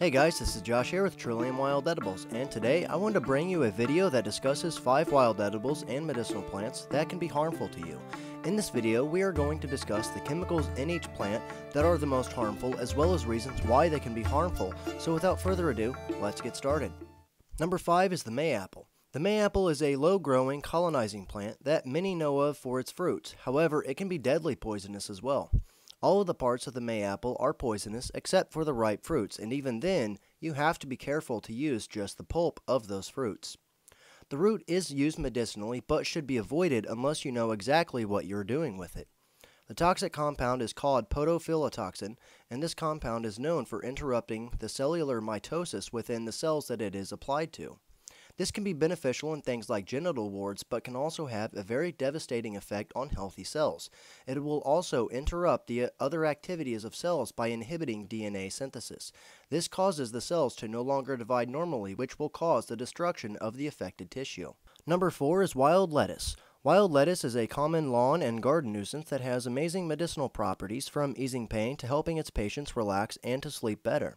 Hey guys, this is Josh here with Trillium Wild Edibles, and today I wanted to bring you a video that discusses 5 wild edibles and medicinal plants that can be harmful to you. In this video, we are going to discuss the chemicals in each plant that are the most harmful, as well as reasons why they can be harmful, so without further ado, let's get started. Number 5 is the mayapple. The mayapple is a low-growing, colonizing plant that many know of for its fruits, however, it can be deadly poisonous as well. All of the parts of the mayapple are poisonous except for the ripe fruits, and even then, you have to be careful to use just the pulp of those fruits. The root is used medicinally but should be avoided unless you know exactly what you're doing with it. The toxic compound is called podophyllotoxin, and this compound is known for interrupting the cellular mitosis within the cells that it is applied to. This can be beneficial in things like genital warts, but can also have a very devastating effect on healthy cells. It will also interrupt the uh, other activities of cells by inhibiting DNA synthesis. This causes the cells to no longer divide normally, which will cause the destruction of the affected tissue. Number 4 is wild lettuce. Wild lettuce is a common lawn and garden nuisance that has amazing medicinal properties from easing pain to helping its patients relax and to sleep better.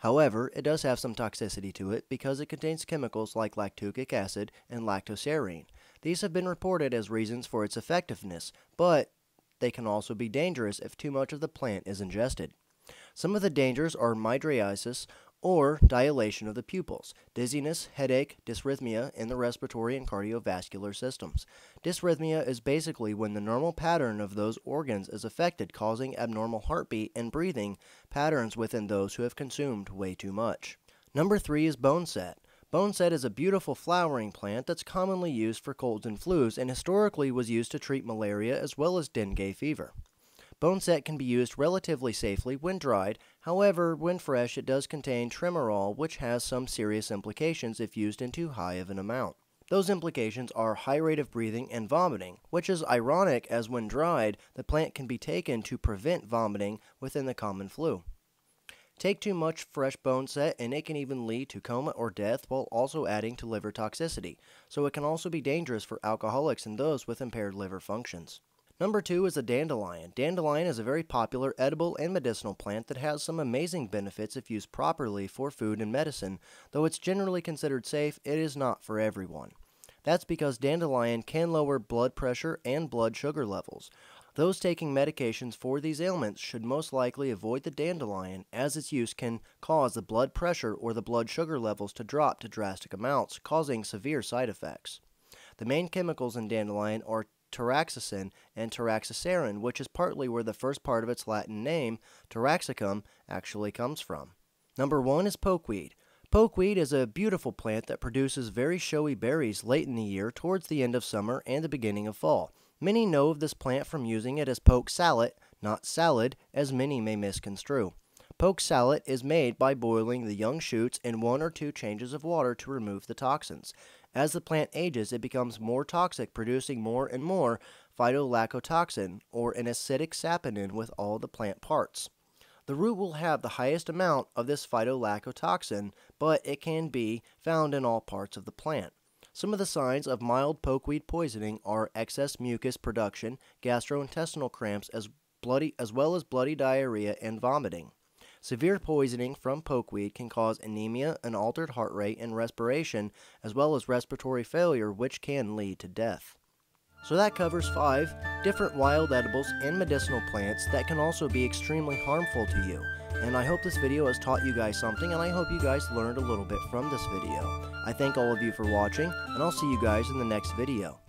However, it does have some toxicity to it because it contains chemicals like lactucic acid and lactucerin. These have been reported as reasons for its effectiveness, but they can also be dangerous if too much of the plant is ingested. Some of the dangers are mydriasis or dilation of the pupils, dizziness, headache, dysrhythmia in the respiratory and cardiovascular systems. Dysrhythmia is basically when the normal pattern of those organs is affected, causing abnormal heartbeat and breathing patterns within those who have consumed way too much. Number three is boneset. Boneset is a beautiful flowering plant that's commonly used for colds and flus and historically was used to treat malaria as well as dengue fever. Boneset can be used relatively safely when dried, however, when fresh it does contain tremetol, which has some serious implications if used in too high of an amount. Those implications are high rate of breathing and vomiting, which is ironic as when dried, the plant can be taken to prevent vomiting within the common flu. Take too much fresh boneset and it can even lead to coma or death while also adding to liver toxicity, so it can also be dangerous for alcoholics and those with impaired liver functions. Number two is a dandelion. Dandelion is a very popular edible and medicinal plant that has some amazing benefits if used properly for food and medicine. Though it's generally considered safe, it is not for everyone. That's because dandelion can lower blood pressure and blood sugar levels. Those taking medications for these ailments should most likely avoid the dandelion as its use can cause the blood pressure or the blood sugar levels to drop to drastic amounts, causing severe side effects. The main chemicals in dandelion are taraxacin and taraxacerin, which is partly where the first part of its Latin name, taraxacum, actually comes from. Number one is pokeweed. Pokeweed is a beautiful plant that produces very showy berries late in the year towards the end of summer and the beginning of fall. Many know of this plant from using it as poke sallet, not salad, as many may misconstrue. Poke sallet is made by boiling the young shoots in one or two changes of water to remove the toxins. As the plant ages, it becomes more toxic, producing more and more phytolaccatoxin, or an acidic saponin with all the plant parts. The root will have the highest amount of this phytolaccatoxin, but it can be found in all parts of the plant. Some of the signs of mild pokeweed poisoning are excess mucus production, gastrointestinal cramps, as, bloody, as well as bloody diarrhea and vomiting. Severe poisoning from pokeweed can cause anemia, an altered heart rate, and respiration, as well as respiratory failure, which can lead to death. So that covers five different wild edibles and medicinal plants that can also be extremely harmful to you. And I hope this video has taught you guys something, and I hope you guys learned a little bit from this video. I thank all of you for watching, and I'll see you guys in the next video.